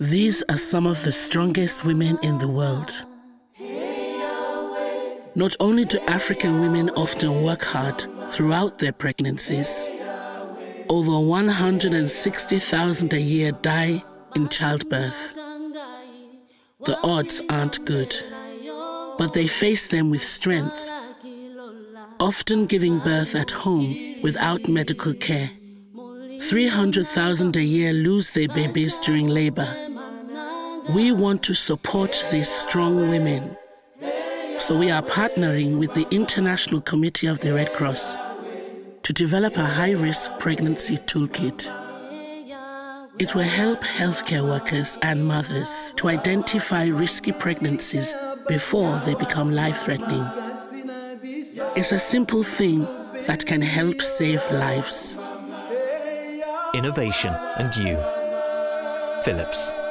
These are some of the strongest women in the world. Not only do African women often work hard throughout their pregnancies, over 160,000 a year die in childbirth. The odds aren't good, but they face them with strength, often giving birth at home without medical care. 300,000 a year lose their babies during labor. We want to support these strong women. So we are partnering with the International Committee of the Red Cross to develop a high risk pregnancy toolkit. It will help healthcare workers and mothers to identify risky pregnancies before they become life threatening. It's a simple thing that can help save lives. Innovation and you. Philips.